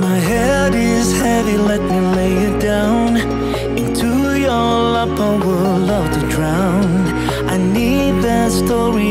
My head is heavy, let me lay it down. Into your lap, I would love to drown. I need that story.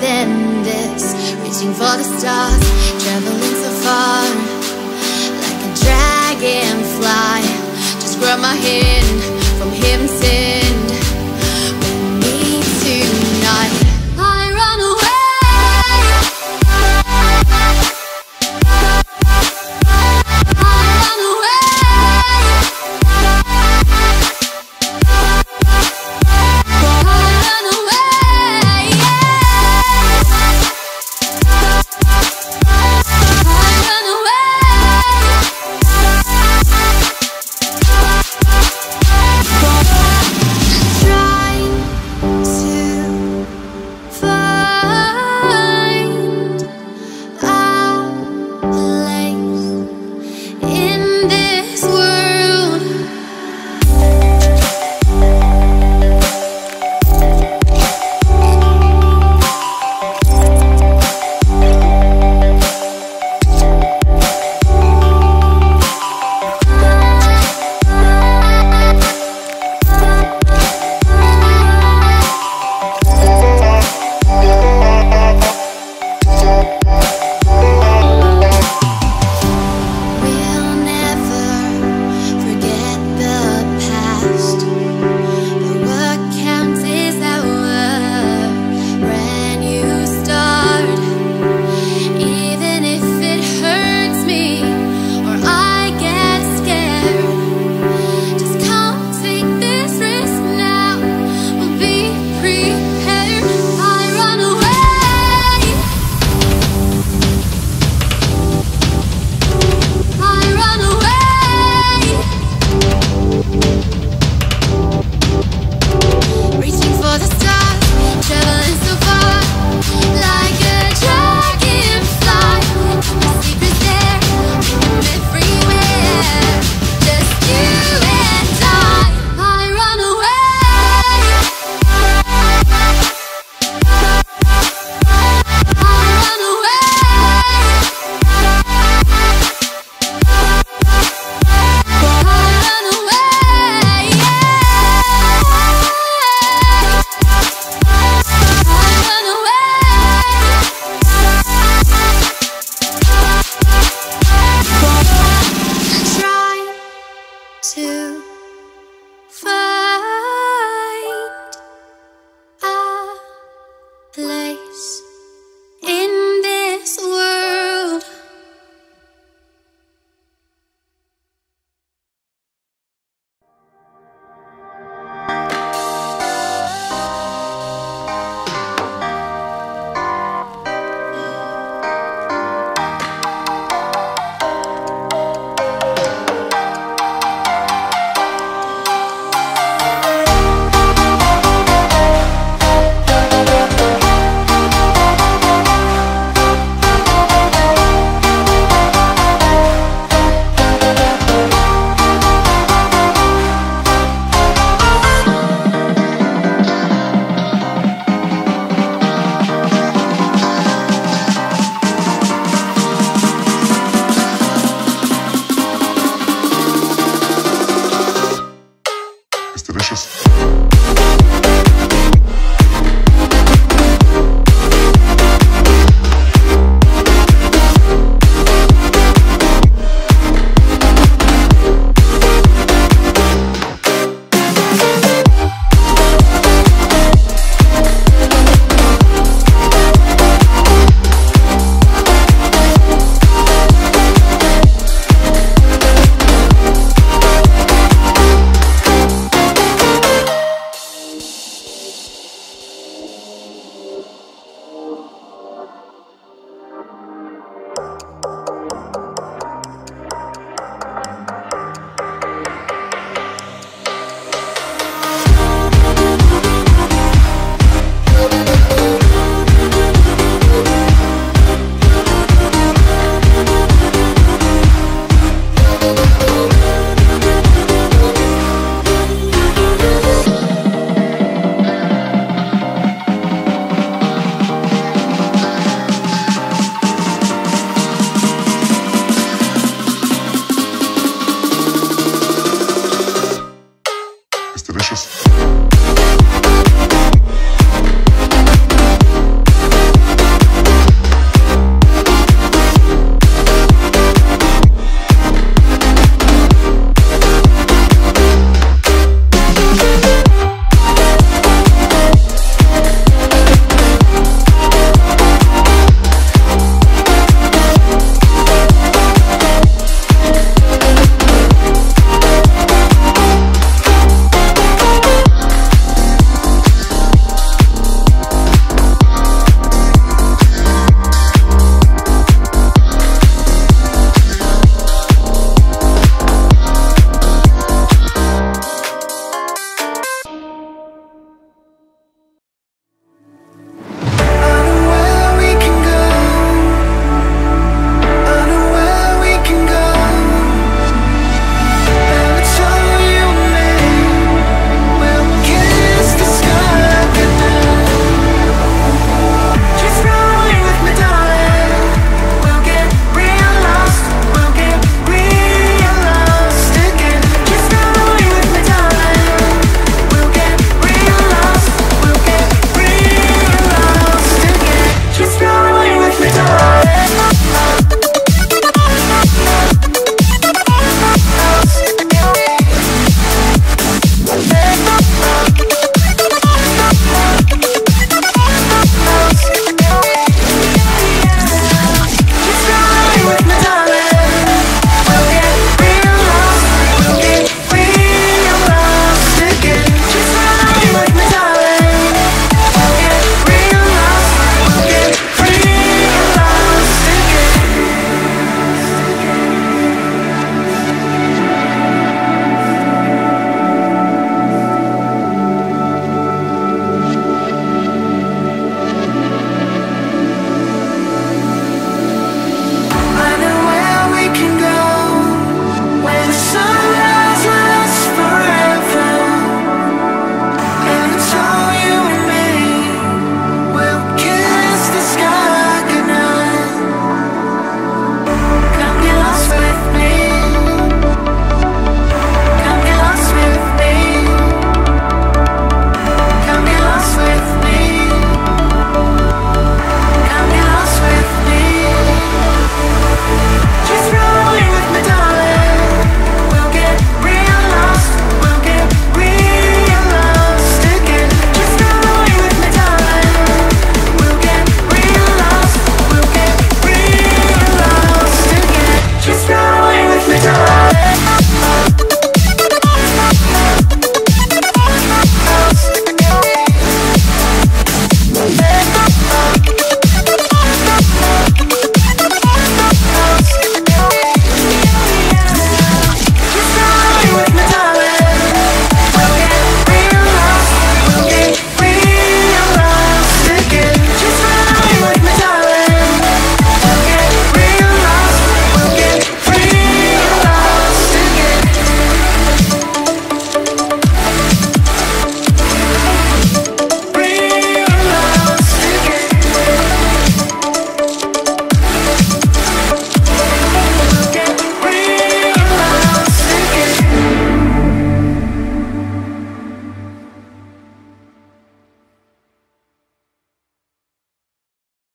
Than this. Reaching for the stars,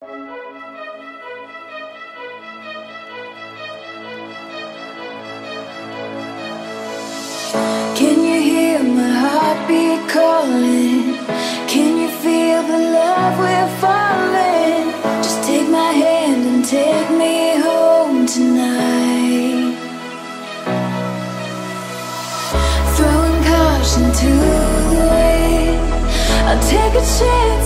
Can you hear my heartbeat calling? Can you feel the love we're falling? Just take my hand and take me home tonight. Throwing caution to the wind, I'll take a chance.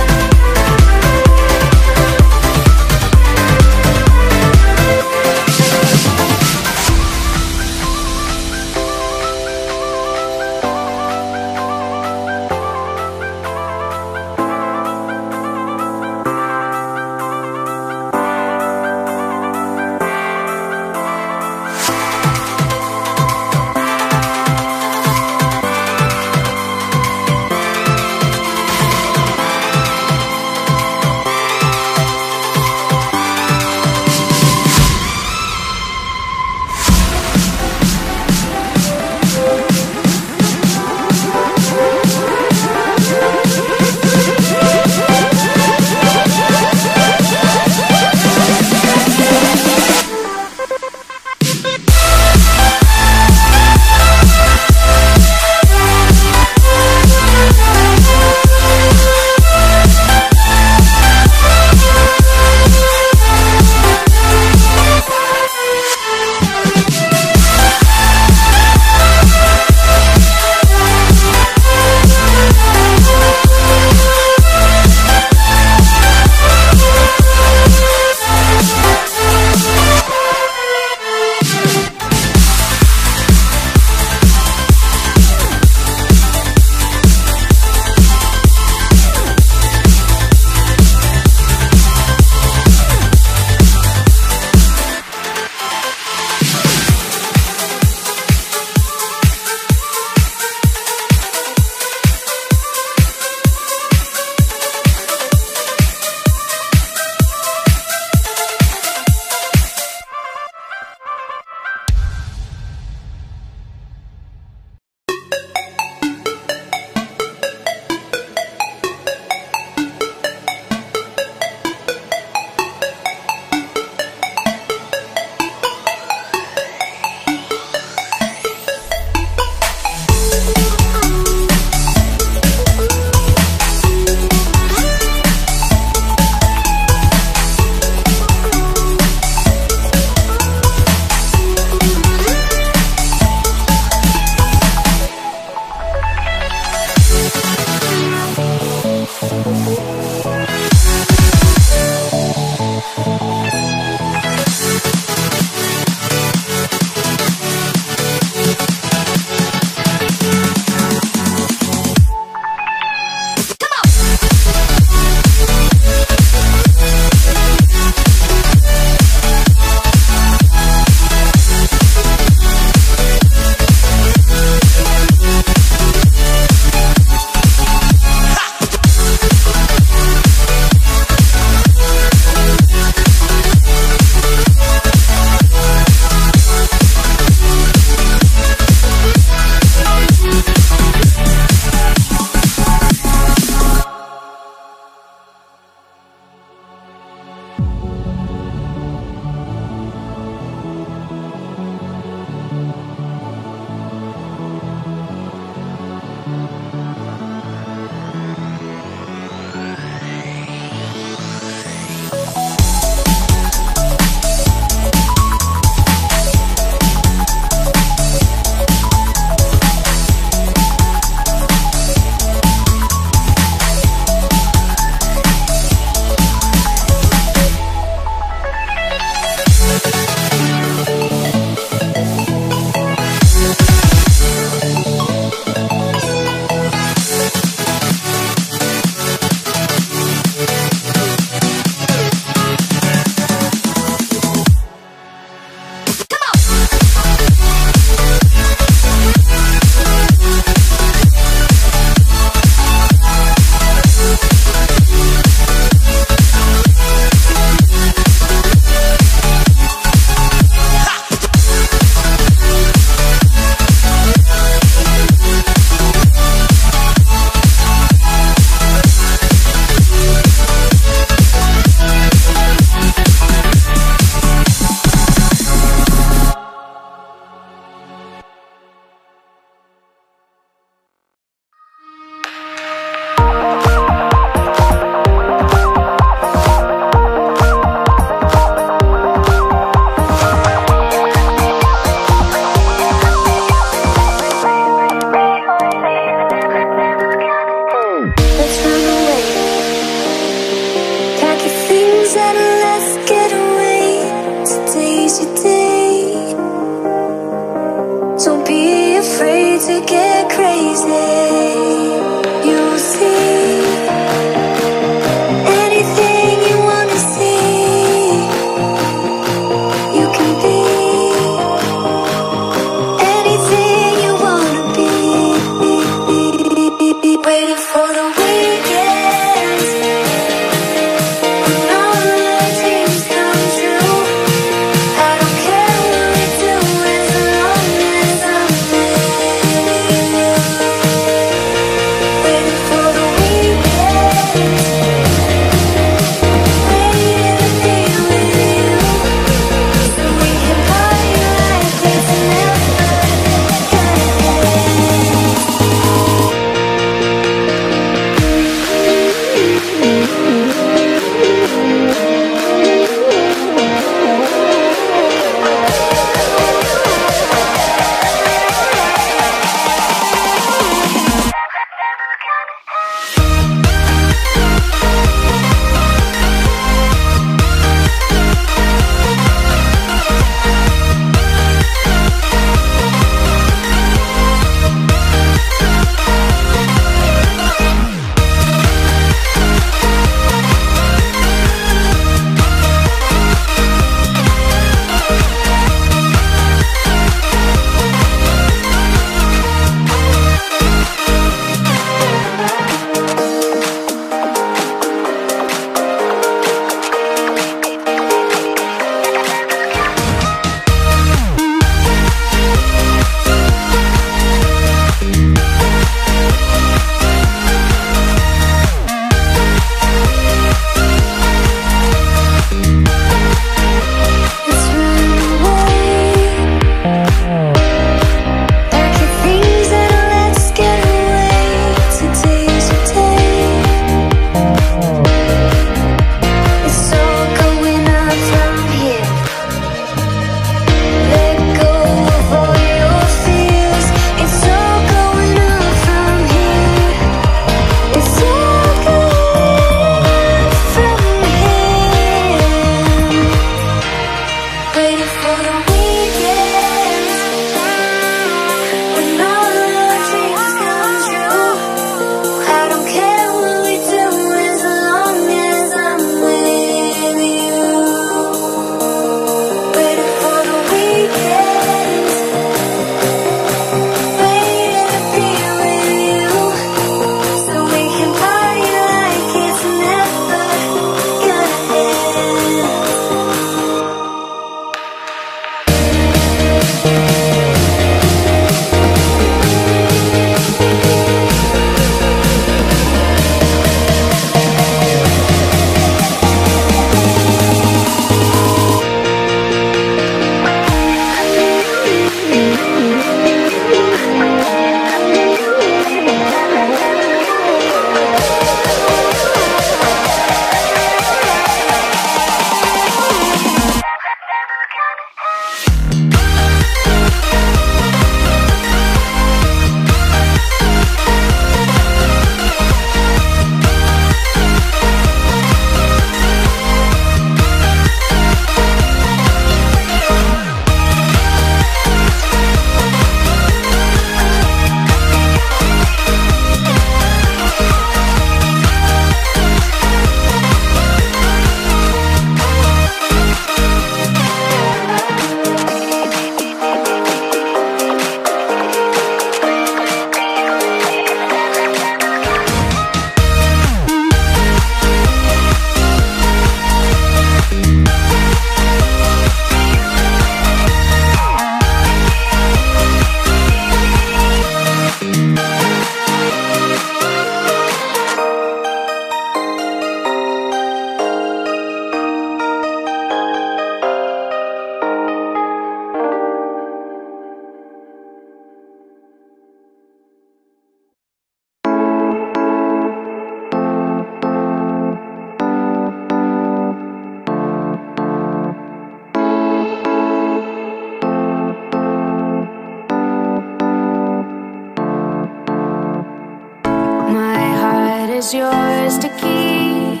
Is yours to keep.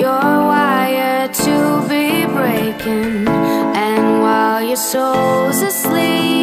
You're wired to be breaking. And while your soul's asleep,